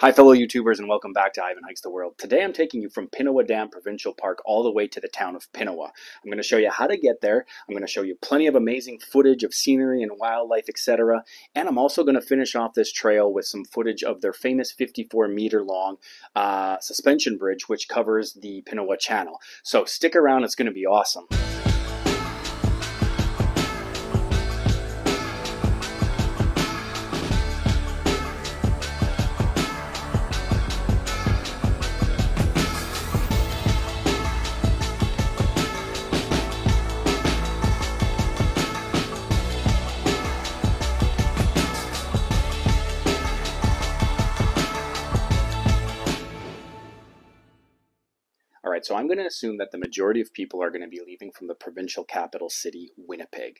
Hi, fellow YouTubers, and welcome back to Ivan Hikes the World. Today I'm taking you from Pinawa Dam Provincial Park all the way to the town of Pinawa. I'm going to show you how to get there. I'm going to show you plenty of amazing footage of scenery and wildlife, etc. And I'm also going to finish off this trail with some footage of their famous 54 meter long uh, suspension bridge, which covers the Pinawa Channel. So stick around, it's going to be awesome. Right, so I'm going to assume that the majority of people are going to be leaving from the provincial capital city, Winnipeg.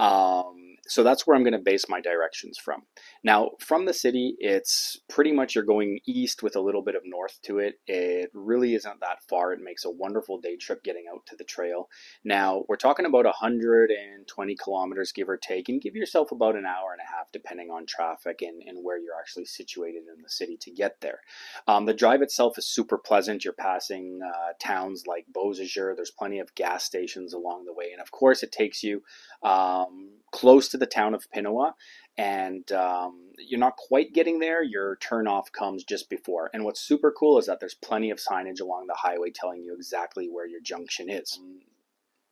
Um, so that's where I'm going to base my directions from. Now, from the city, it's pretty much you're going east with a little bit of north to it. It really isn't that far. It makes a wonderful day trip getting out to the trail. Now, we're talking about 120 kilometers, give or take, and give yourself about an hour and a half depending on traffic and, and where you're actually situated in the city to get there. Um, the drive itself is super pleasant. You're passing uh, towns like Beausejour. There's plenty of gas stations along the way. And of course, it takes you um, close to the town of Pinawa. And um, you're not quite getting there. Your turnoff comes just before. And what's super cool is that there's plenty of signage along the highway telling you exactly where your junction is.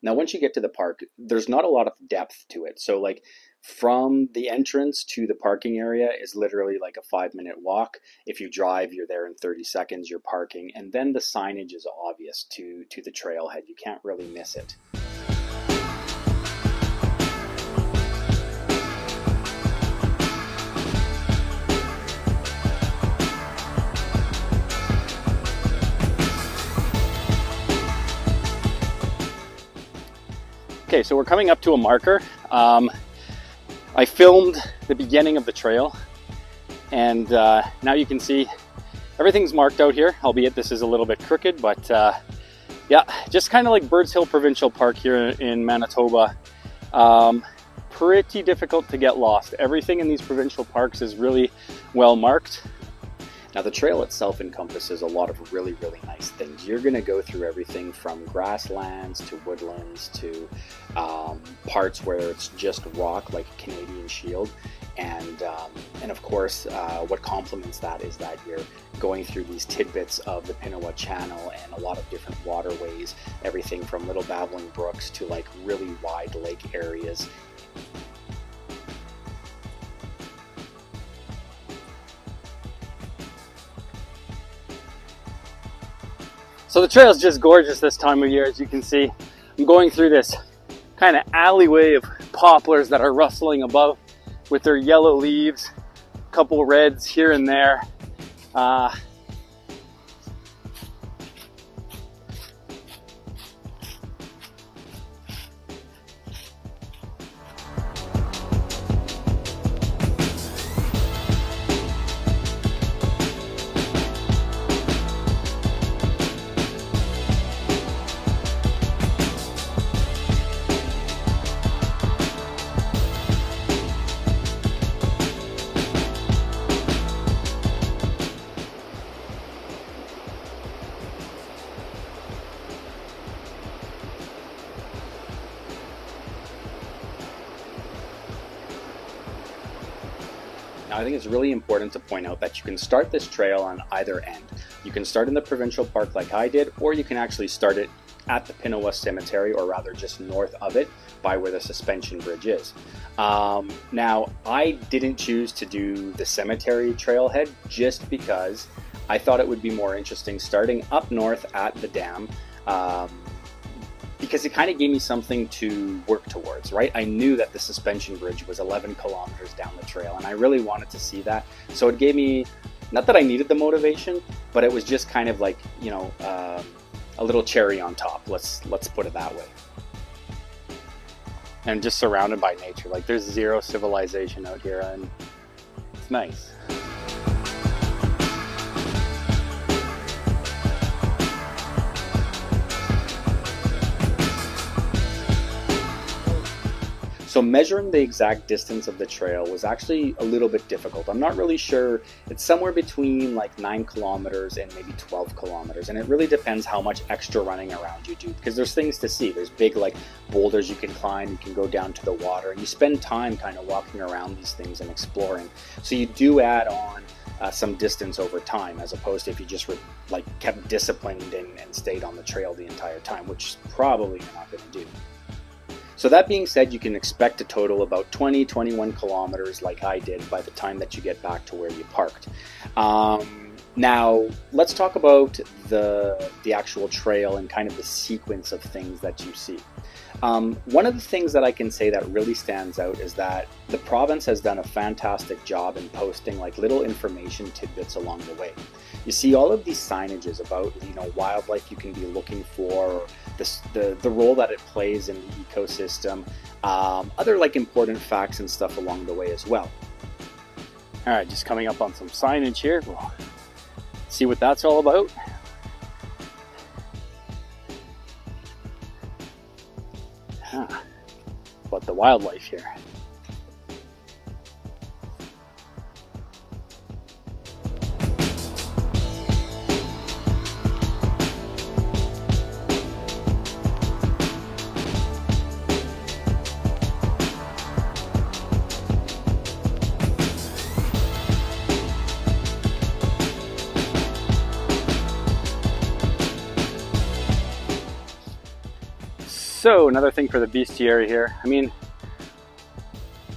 Now, once you get to the park, there's not a lot of depth to it. So, like, from the entrance to the parking area is literally like a five minute walk. If you drive, you're there in 30 seconds, you're parking, and then the signage is obvious to, to the trailhead. You can't really miss it. Okay, so we're coming up to a marker. Um, I filmed the beginning of the trail and uh, now you can see everything's marked out here, albeit this is a little bit crooked, but uh, yeah, just kind of like Birds Hill Provincial Park here in Manitoba. Um, pretty difficult to get lost. Everything in these provincial parks is really well marked. Now the trail itself encompasses a lot of really, really nice things. You're going to go through everything from grasslands to woodlands to um, parts where it's just rock like Canadian Shield. And, um, and of course, uh, what complements that is that you're going through these tidbits of the Pinawa Channel and a lot of different waterways, everything from little babbling brooks to like really wide lake areas So the trail is just gorgeous this time of year, as you can see. I'm going through this kind of alleyway of poplars that are rustling above with their yellow leaves, a couple reds here and there. Uh, it's really important to point out that you can start this trail on either end. You can start in the provincial park like I did, or you can actually start it at the Pinawa Cemetery, or rather just north of it by where the suspension bridge is. Um, now, I didn't choose to do the cemetery trailhead just because I thought it would be more interesting starting up north at the dam. Um, because it kind of gave me something to work towards, right? I knew that the suspension bridge was 11 kilometers down the trail, and I really wanted to see that. So it gave me, not that I needed the motivation, but it was just kind of like, you know, um, a little cherry on top. Let's let's put it that way. And just surrounded by nature, like there's zero civilization out here, and it's nice. So measuring the exact distance of the trail was actually a little bit difficult. I'm not really sure. It's somewhere between like 9 kilometers and maybe 12 kilometers. And it really depends how much extra running around you do because there's things to see. There's big like boulders you can climb, you can go down to the water, and you spend time kind of walking around these things and exploring. So you do add on uh, some distance over time, as opposed to if you just were, like kept disciplined and, and stayed on the trail the entire time, which probably you're not going to do. So that being said, you can expect a total about 20, 21 kilometers like I did by the time that you get back to where you parked. Um, now, let's talk about the, the actual trail and kind of the sequence of things that you see. Um, one of the things that I can say that really stands out is that the province has done a fantastic job in posting like little information tidbits along the way. You see all of these signages about you know wildlife you can be looking for, the, the, the role that it plays in the ecosystem, um, other like important facts and stuff along the way as well. All right, just coming up on some signage here. See what that's all about. Huh. But the wildlife here. So another thing for the bestiary here, I mean,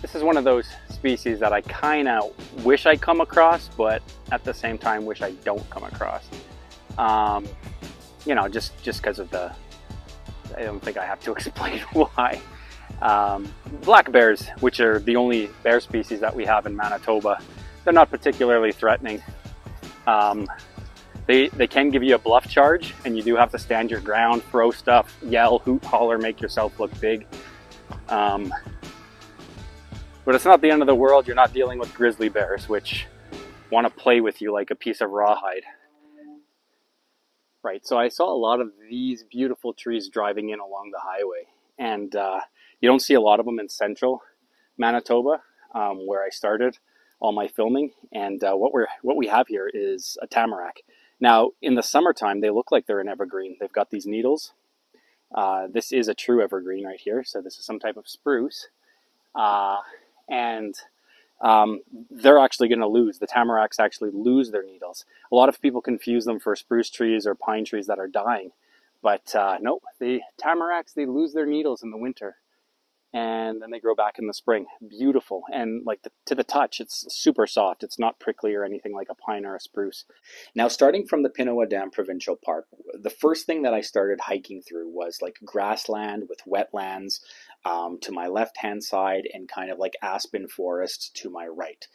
this is one of those species that I kind of wish I come across, but at the same time wish I don't come across. Um, you know, just just because of the, I don't think I have to explain why. Um, black bears, which are the only bear species that we have in Manitoba, they're not particularly threatening. Um, they, they can give you a bluff charge and you do have to stand your ground, throw stuff, yell, hoot, holler, make yourself look big. Um, but it's not the end of the world. You're not dealing with grizzly bears, which want to play with you like a piece of rawhide. Right, so I saw a lot of these beautiful trees driving in along the highway. And uh, you don't see a lot of them in central Manitoba, um, where I started all my filming. And uh, what, we're, what we have here is a tamarack. Now, in the summertime, they look like they're an evergreen. They've got these needles. Uh, this is a true evergreen right here, so this is some type of spruce. Uh, and um, they're actually going to lose. The tamaracks actually lose their needles. A lot of people confuse them for spruce trees or pine trees that are dying. But uh, no, the tamaracks, they lose their needles in the winter and then they grow back in the spring. Beautiful. And like the, to the touch, it's super soft. It's not prickly or anything like a pine or a spruce. Now, starting from the Pinawa Dam Provincial Park, the first thing that I started hiking through was like grassland with wetlands um, to my left hand side and kind of like aspen forest to my right.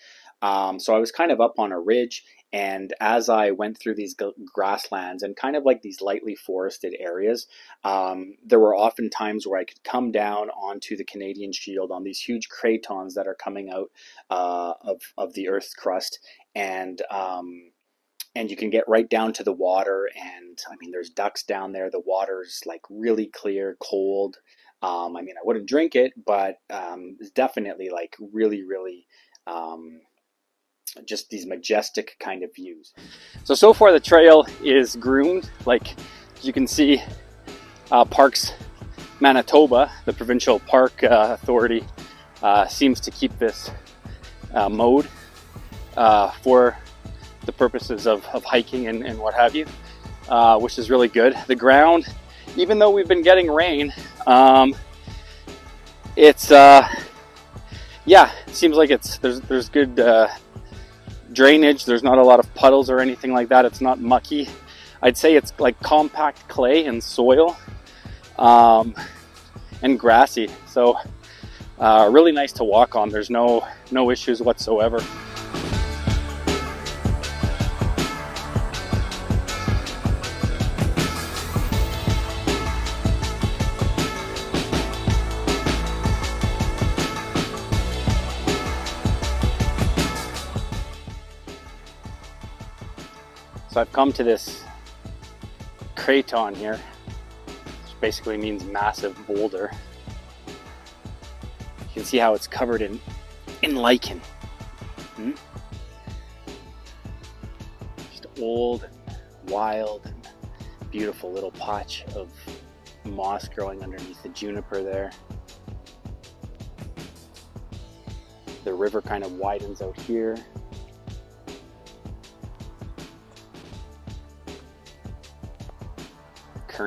Um, so I was kind of up on a ridge, and as I went through these grasslands and kind of like these lightly forested areas, um, there were often times where I could come down onto the Canadian Shield on these huge cratons that are coming out uh, of of the Earth's crust, and um, and you can get right down to the water. And I mean, there's ducks down there. The water's like really clear, cold. Um, I mean, I wouldn't drink it, but um, it's definitely like really, really um, just these majestic kind of views. So, so far the trail is groomed. Like you can see, uh, Parks Manitoba, the provincial park uh, authority, uh, seems to keep this uh, mowed uh, for the purposes of, of hiking and, and, what have you, uh, which is really good. The ground, even though we've been getting rain, um, it's yeah, seems like it's there's there's good drainage. There's not a lot of puddles or anything like that. It's not mucky. I'd say it's like compact clay and soil um, and grassy. So uh, really nice to walk on. There's no, no issues whatsoever. I've come to this craton here, which basically means massive boulder. You can see how it's covered in, in lichen. Hmm? Just old, wild, beautiful little patch of moss growing underneath the juniper there. The river kind of widens out here.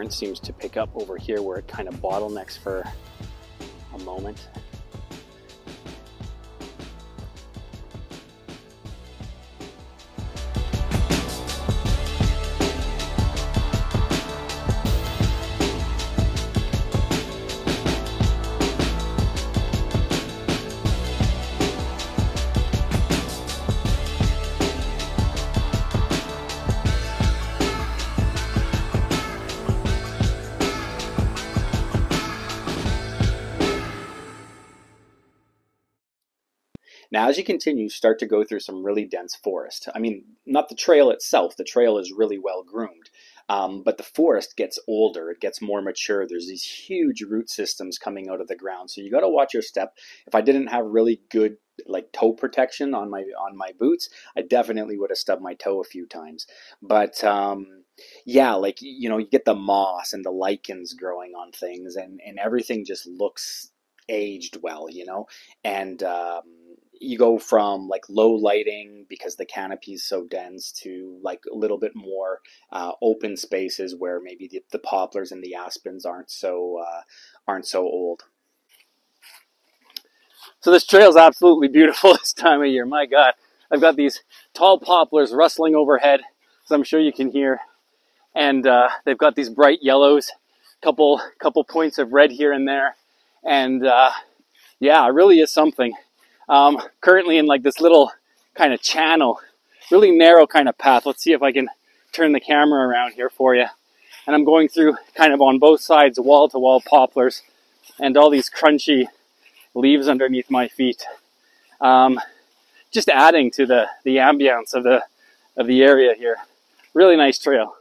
Seems to pick up over here where it kind of bottlenecks for a moment. As you continue, start to go through some really dense forest. I mean, not the trail itself, the trail is really well groomed, um, but the forest gets older, it gets more mature. There's these huge root systems coming out of the ground. So you got to watch your step. If I didn't have really good like toe protection on my on my boots, I definitely would have stubbed my toe a few times. But um, yeah, like you know, you get the moss and the lichens growing on things, and and everything just looks aged well, you know, and um, you go from like low lighting because the canopy is so dense to like a little bit more uh, open spaces where maybe the, the, poplars and the aspens aren't so uh, aren't so old. So this trail is absolutely beautiful this time of year. My God, I've got these tall poplars rustling overhead, so I'm sure you can hear, and uh, they've got these bright yellows, couple couple points of red here and there, and uh, yeah, it really is something um, currently in like this little kind of channel, really narrow kind of path. Let's see if I can turn the camera around here for you. And I'm going through kind of on both sides, wall to wall poplars and all these crunchy leaves underneath my feet. Um, just adding to the, the ambience of the, of the area here. Really nice trail.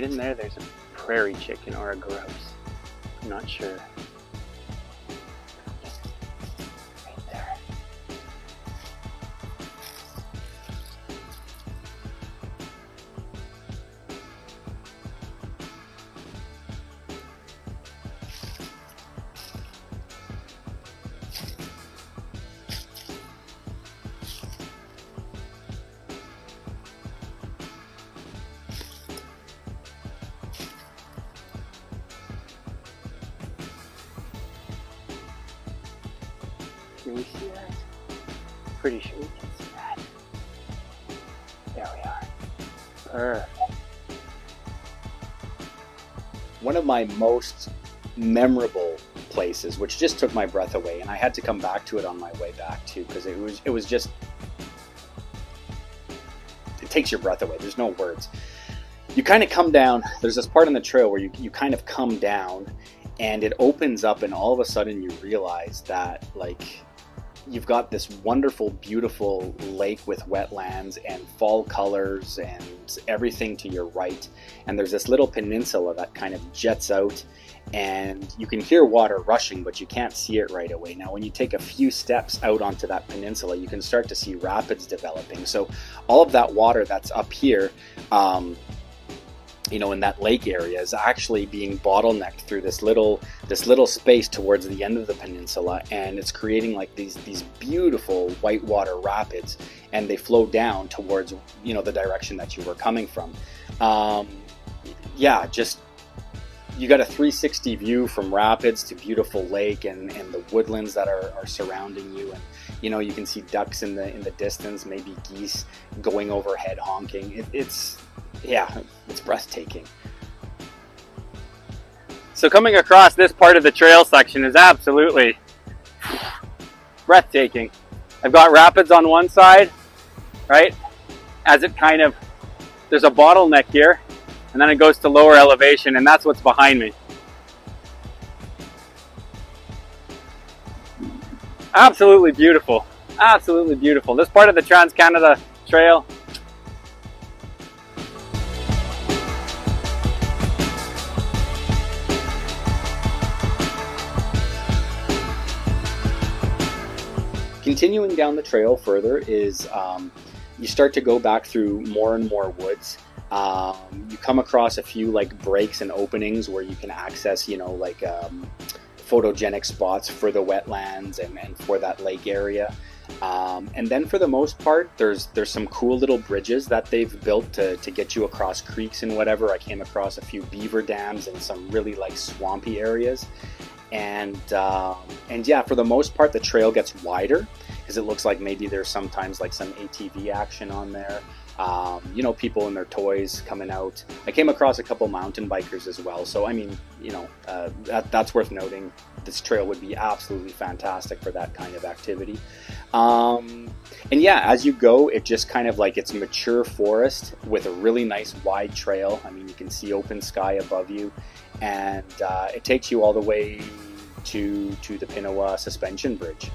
Right in there, there's a prairie chicken or a grouse. I'm not sure. We see that? Pretty sure we can see that. There we are. Perfect. One of my most memorable places, which just took my breath away, and I had to come back to it on my way back too, because it was it was just it takes your breath away. There's no words. You kind of come down. There's this part on the trail where you you kind of come down, and it opens up, and all of a sudden you realize that like you've got this wonderful, beautiful lake with wetlands and fall colors and everything to your right. And there's this little peninsula that kind of jets out, and you can hear water rushing, but you can't see it right away. Now, when you take a few steps out onto that peninsula, you can start to see rapids developing. So, all of that water that's up here. Um, you know in that lake area is actually being bottlenecked through this little this little space towards the end of the peninsula. And it's creating like these these beautiful whitewater rapids and they flow down towards you know the direction that you were coming from. Um, yeah just you got a 360 view from rapids to beautiful lake and, and the woodlands that are, are surrounding you. And you know you can see ducks in the in the distance maybe geese going overhead honking. It, it's yeah, it's breathtaking. So coming across this part of the trail section is absolutely breathtaking. I've got rapids on one side, right? As it kind of, there's a bottleneck here, and then it goes to lower elevation, and that's what's behind me. Absolutely beautiful. Absolutely beautiful. This part of the Trans-Canada Trail Continuing down the trail further is um, you start to go back through more and more woods. Um, you come across a few like breaks and openings where you can access, you know, like um, photogenic spots for the wetlands and, and for that lake area. Um, and then for the most part, there's there's some cool little bridges that they've built to, to get you across creeks and whatever. I came across a few beaver dams and some really like swampy areas and uh, and yeah, for the most part, the trail gets wider because it looks like maybe there's sometimes like some ATV action on there. Um, you know, people and their toys coming out. I came across a couple mountain bikers as well. So I mean, you know, uh, that, that's worth noting. This trail would be absolutely fantastic for that kind of activity. Um, and yeah, as you go, it just kind of like it's mature forest with a really nice wide trail. I mean, you can see open sky above you, and uh, it takes you all the way to to the Pinawa Suspension Bridge.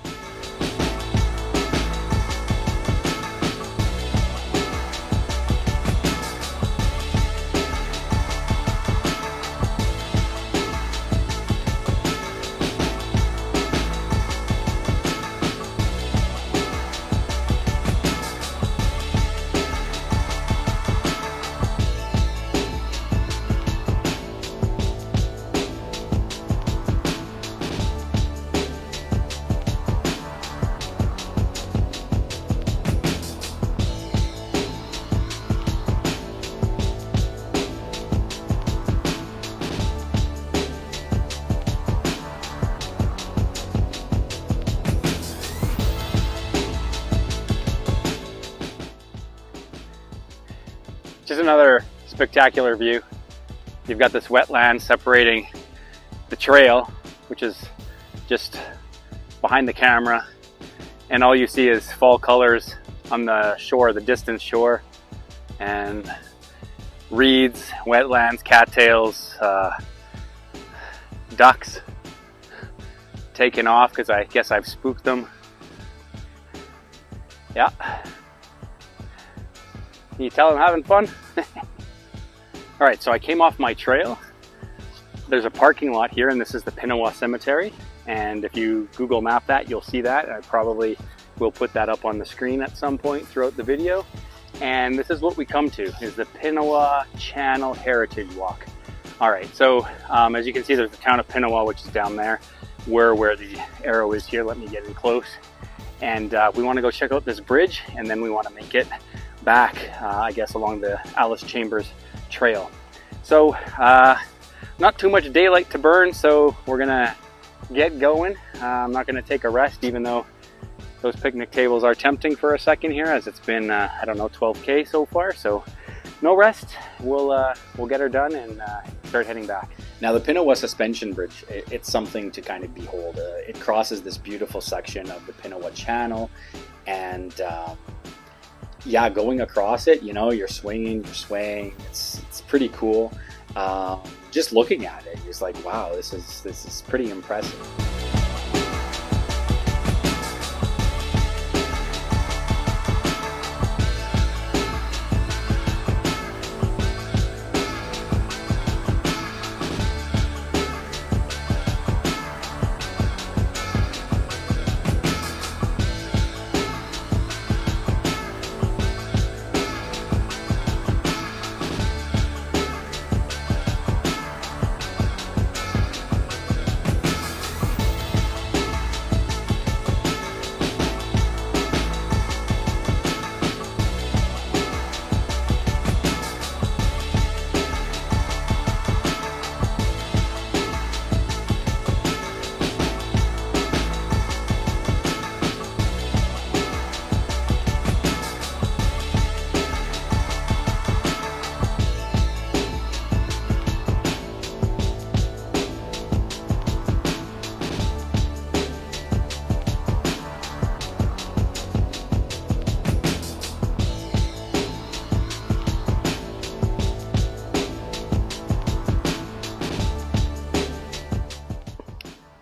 Just another spectacular view. You've got this wetland separating the trail, which is just behind the camera. And all you see is fall colors on the shore, the distant shore. And reeds, wetlands, cattails, uh, ducks taken off because I guess I've spooked them. Yeah. Can you tell I'm having fun? All right, so I came off my trail. There's a parking lot here, and this is the Pinawa Cemetery. And if you Google map that, you'll see that. I probably will put that up on the screen at some point throughout the video. And this is what we come to, is the Pinawa Channel Heritage Walk. All right, so um, as you can see, there's the town of Pinawa, which is down there. We're where the arrow is here. Let me get in close. And uh, we want to go check out this bridge, and then we want to make it back, uh, I guess, along the Alice Chambers Trail. So, uh, not too much daylight to burn, so we're gonna get going. Uh, I'm not gonna take a rest, even though those picnic tables are tempting for a second here, as it's been, uh, I don't know, 12K so far. So, no rest. We'll, uh, we'll get her done and uh, start heading back. Now, the Pinawa Suspension Bridge, it, it's something to kind of behold. it crosses this beautiful section of the Pinawa Channel, and um, yeah, going across it, you know, you're swinging, you're swaying. It's it's pretty cool. Um, just looking at it, it's like, wow, this is this is pretty impressive.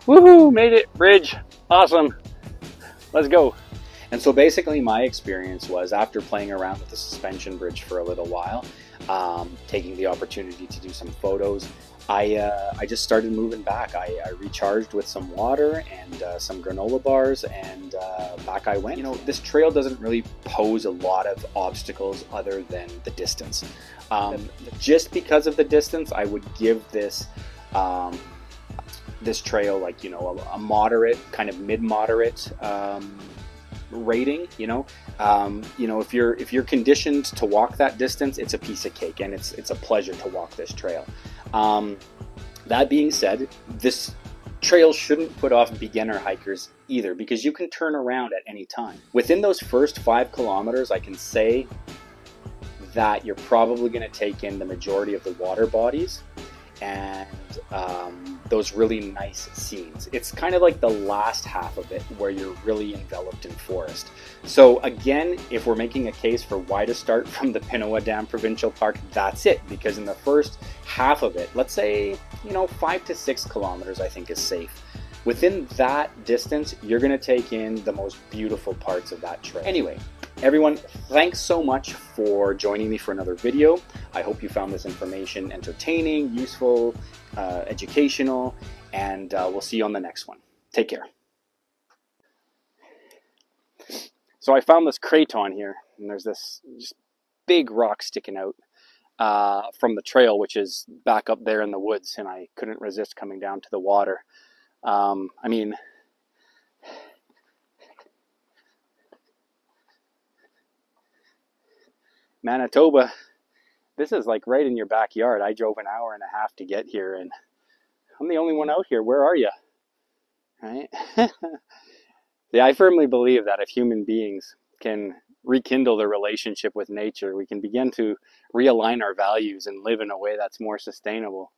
Woohoo, made it, bridge. Awesome. Let's go. And so basically, my experience was after playing around with the suspension bridge for a little while, um, taking the opportunity to do some photos, I, uh, I just started moving back. I, I recharged with some water and uh, some granola bars, and uh, back I went. You know, this trail doesn't really pose a lot of obstacles other than the distance. Um, just because of the distance, I would give this um, this trail like you know a, a moderate, kind of mid-moderate um, rating. You know, um, you know if you're if you're conditioned to walk that distance, it's a piece of cake, and it's it's a pleasure to walk this trail. Um, that being said, this trail shouldn't put off beginner hikers either because you can turn around at any time. Within those first five kilometers, I can say that you're probably going to take in the majority of the water bodies and um, those really nice scenes. It's kind of like the last half of it where you're really enveloped in forest. So again, if we're making a case for why to start from the Pinawa Dam Provincial Park, that's it. Because in the first half of it, let's say, you know, five to six kilometers, I think is safe. Within that distance, you're going to take in the most beautiful parts of that trail. Anyway, Everyone, thanks so much for joining me for another video. I hope you found this information entertaining, useful, uh, educational, and uh, we'll see you on the next one. Take care. So I found this craton here, and there's this big rock sticking out uh, from the trail, which is back up there in the woods, and I couldn't resist coming down to the water. Um, I mean, Manitoba, this is like right in your backyard. I drove an hour and a half to get here, and I'm the only one out here. Where are you? Right? yeah, I firmly believe that if human beings can rekindle their relationship with nature, we can begin to realign our values and live in a way that's more sustainable.